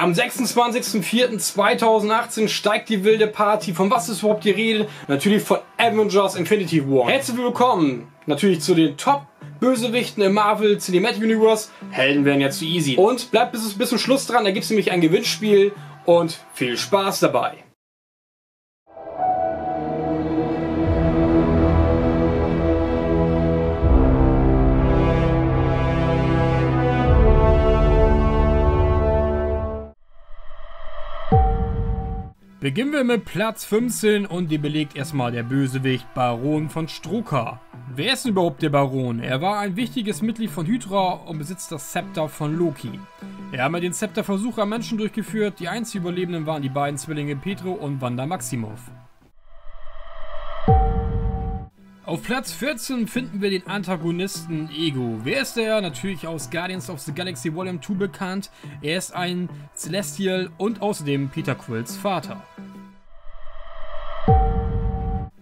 Am 26.04.2018 steigt die wilde Party. Von was ist überhaupt die Rede? Natürlich von Avengers Infinity War. Herzlich willkommen natürlich zu den Top Bösewichten im Marvel Cinematic Universe. Helden werden ja zu easy. Und bleibt bis, bis zum Schluss dran, da gibt es nämlich ein Gewinnspiel und viel Spaß dabei. Beginnen wir mit Platz 15 und die belegt erstmal der Bösewicht Baron von Strucker. Wer ist überhaupt der Baron? Er war ein wichtiges Mitglied von Hydra und besitzt das Zepter von Loki. Er hat mit den Zepterversuch am Menschen durchgeführt, die einzigen Überlebenden waren die beiden Zwillinge Petro und Wanda Maximoff. Auf Platz 14 finden wir den Antagonisten Ego. Wer ist der? Natürlich aus Guardians of the Galaxy Volume 2 bekannt. Er ist ein Celestial und außerdem Peter Quills Vater.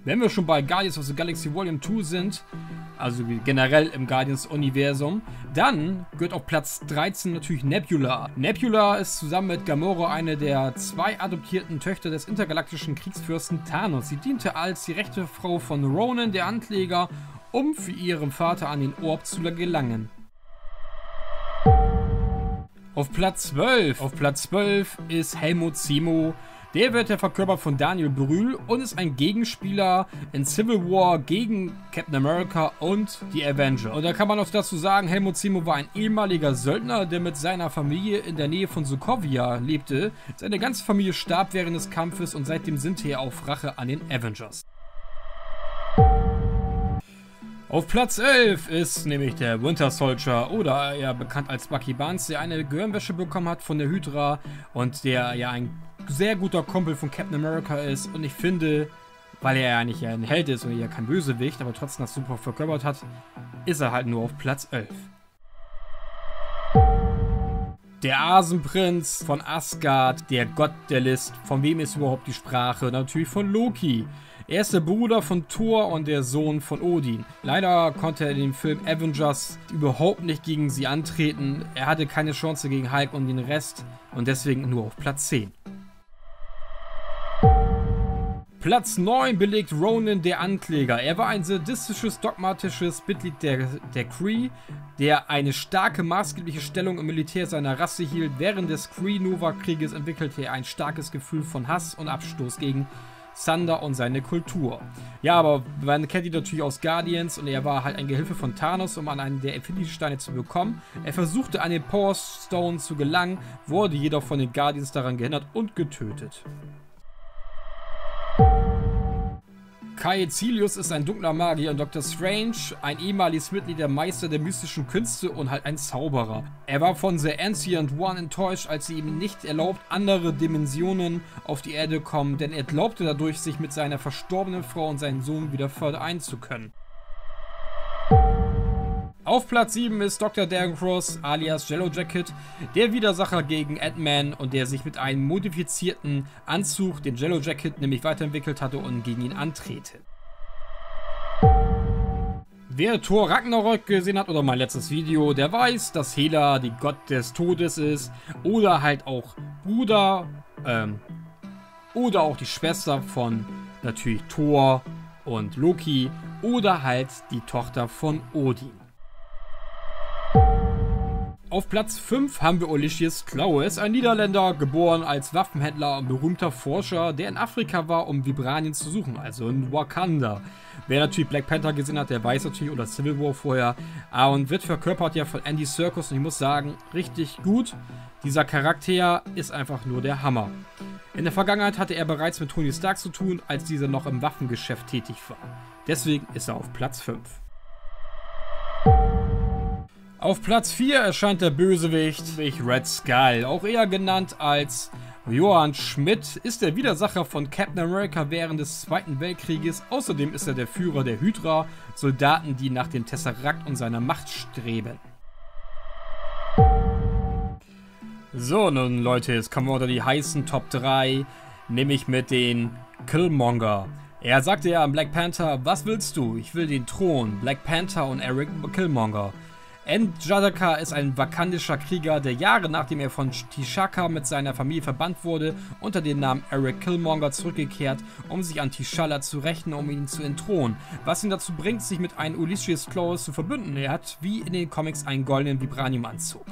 Wenn wir schon bei Guardians of the Galaxy Volume 2 sind, also generell im Guardians-Universum, dann gehört auf Platz 13 natürlich Nebula. Nebula ist zusammen mit Gamora eine der zwei adoptierten Töchter des intergalaktischen Kriegsfürsten Thanos. Sie diente als die rechte Frau von Ronan, der Anträger, um für ihren Vater an den Orb zu gelangen. Auf Platz 12, auf Platz 12 ist Helmut Simo, der wird der verkörpert von Daniel Brühl und ist ein Gegenspieler in Civil War gegen Captain America und die Avenger. Und da kann man auch dazu sagen, Helmut Simo war ein ehemaliger Söldner, der mit seiner Familie in der Nähe von Sokovia lebte. Seine ganze Familie starb während des Kampfes und seitdem sind er auf Rache an den Avengers. Auf Platz 11 ist nämlich der Winter Soldier oder eher bekannt als Bucky Barnes, der eine Gehirnwäsche bekommen hat von der Hydra und der ja ein sehr guter Kumpel von Captain America ist und ich finde, weil er ja nicht ein Held ist und ja kein Bösewicht, aber trotzdem das super verkörpert hat, ist er halt nur auf Platz 11. Der Asenprinz von Asgard, der Gott der List, von wem ist überhaupt die Sprache? Natürlich von Loki. Er ist der Bruder von Thor und der Sohn von Odin. Leider konnte er in dem Film Avengers überhaupt nicht gegen sie antreten. Er hatte keine Chance gegen Hulk und den Rest und deswegen nur auf Platz 10. Platz 9 belegt Ronan der Ankläger. Er war ein sadistisches, dogmatisches Mitglied der, der Kree, der eine starke maßgebliche Stellung im Militär seiner Rasse hielt. Während des Kree-Nova-Krieges entwickelte er ein starkes Gefühl von Hass und Abstoß gegen Thunder und seine Kultur. Ja, aber man kennt ihn natürlich aus Guardians und er war halt ein Gehilfe von Thanos, um an einen der Infinity-Steine zu bekommen. Er versuchte an den Power Stone zu gelangen, wurde jedoch von den Guardians daran gehindert und getötet. Caecilius ist ein dunkler Magier und Dr. Strange, ein ehemaliges Mitglied der Meister der mystischen Künste und halt ein Zauberer. Er war von The Ancient One enttäuscht, als sie ihm nicht erlaubt, andere Dimensionen auf die Erde kommen, denn er glaubte dadurch, sich mit seiner verstorbenen Frau und seinem Sohn wieder vereinen zu können. Auf Platz 7 ist Dr. Darren Cross alias Jello Jacket, der Widersacher gegen Ant-Man und der sich mit einem modifizierten Anzug, den Jello Jacket, nämlich weiterentwickelt hatte und gegen ihn antrete. Wer Thor Ragnarok gesehen hat oder mein letztes Video, der weiß, dass Hela die Gott des Todes ist oder halt auch Bruder ähm, oder auch die Schwester von natürlich Thor und Loki oder halt die Tochter von Odin. Auf Platz 5 haben wir Ulysses Klaues, ein Niederländer, geboren als Waffenhändler und berühmter Forscher, der in Afrika war, um Vibranien zu suchen, also in Wakanda. Wer natürlich Black Panther gesehen hat, der weiß natürlich, oder Civil War vorher, ah, und wird verkörpert ja von Andy Serkis und ich muss sagen, richtig gut. Dieser Charakter ist einfach nur der Hammer. In der Vergangenheit hatte er bereits mit Tony Stark zu tun, als dieser noch im Waffengeschäft tätig war. Deswegen ist er auf Platz 5. Auf Platz 4 erscheint der Bösewicht Red Skull, auch eher genannt als Johann Schmidt, ist der Widersacher von Captain America während des Zweiten Weltkrieges. Außerdem ist er der Führer der Hydra, Soldaten, die nach dem Tesseract und seiner Macht streben. So, nun Leute, jetzt kommen wir unter die heißen Top 3, nämlich mit den Killmonger. Er sagte ja am Black Panther, was willst du? Ich will den Thron, Black Panther und Eric Killmonger. Njadaka ist ein vakandischer Krieger, der Jahre nachdem er von T'Chaka mit seiner Familie verbannt wurde, unter dem Namen Eric Killmonger zurückgekehrt, um sich an T'Challa zu rächen, um ihn zu entthronen. Was ihn dazu bringt, sich mit einem Ulysses Claus zu verbünden. Er hat wie in den Comics einen goldenen Vibranium-Anzug.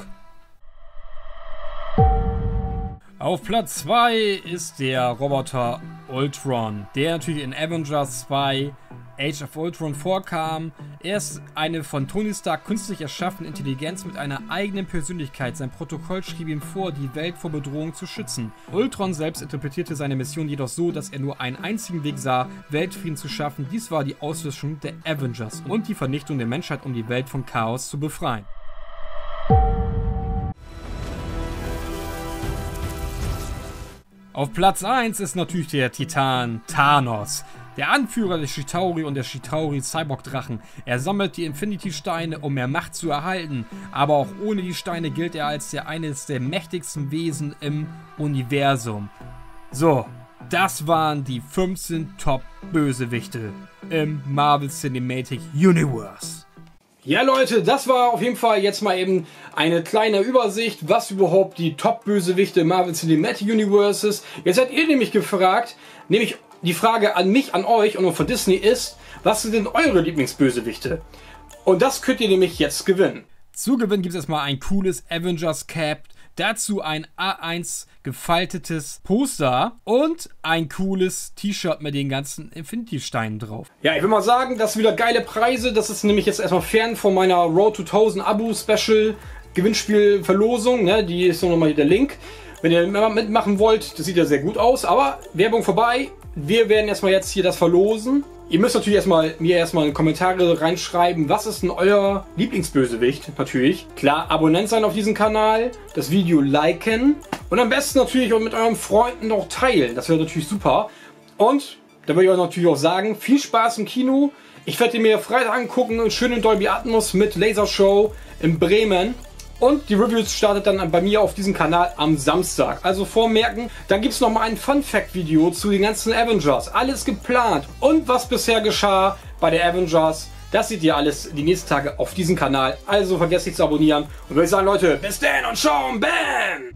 Auf Platz 2 ist der Roboter Ultron, der natürlich in Avengers 2 Age of Ultron vorkam. Er ist eine von Tony Stark künstlich erschaffene Intelligenz mit einer eigenen Persönlichkeit. Sein Protokoll schrieb ihm vor, die Welt vor Bedrohung zu schützen. Ultron selbst interpretierte seine Mission jedoch so, dass er nur einen einzigen Weg sah, Weltfrieden zu schaffen. Dies war die Auslöschung der Avengers und die Vernichtung der Menschheit, um die Welt von Chaos zu befreien. Auf Platz 1 ist natürlich der Titan Thanos. Der Anführer der Chitauri und der Chitauri Cyborg-Drachen. Er sammelt die Infinity-Steine, um mehr Macht zu erhalten. Aber auch ohne die Steine gilt er als der eines der mächtigsten Wesen im Universum. So, das waren die 15 Top-Bösewichte im Marvel Cinematic Universe. Ja, Leute, das war auf jeden Fall jetzt mal eben eine kleine Übersicht, was überhaupt die Top-Bösewichte im Marvel Cinematic Universe ist. Jetzt seid ihr nämlich gefragt, nämlich die Frage an mich, an euch und von Disney ist, was sind denn eure Lieblingsbösewichte? Und das könnt ihr nämlich jetzt gewinnen. Zu gewinnen gibt es erstmal ein cooles Avengers Cap, dazu ein A1 gefaltetes Poster und ein cooles T-Shirt mit den ganzen Infinity-Steinen drauf. Ja, ich will mal sagen, das sind wieder geile Preise. Das ist nämlich jetzt erstmal fern von meiner Road to 1000 Abo-Special Gewinnspielverlosung. Ne? Die ist nochmal hier der Link. Wenn ihr mitmachen wollt, das sieht ja sehr gut aus. Aber Werbung vorbei. Wir werden erstmal jetzt hier das verlosen. Ihr müsst natürlich erstmal mir erstmal in Kommentare reinschreiben, was ist denn euer Lieblingsbösewicht? Natürlich. Klar, Abonnent sein auf diesem Kanal, das Video liken und am besten natürlich auch mit euren Freunden noch teilen. Das wäre natürlich super. Und da würde ich euch natürlich auch sagen, viel Spaß im Kino. Ich werde mir Freitag angucken, schön in Dolby Atmos mit Lasershow in Bremen. Und die Reviews startet dann bei mir auf diesem Kanal am Samstag. Also vormerken, dann gibt es nochmal ein Fun Fact Video zu den ganzen Avengers. Alles geplant. Und was bisher geschah bei der Avengers, das seht ihr alles die nächsten Tage auf diesem Kanal. Also vergesst nicht zu abonnieren. Und würde ich sagen, Leute, bis dann und ciao, bam!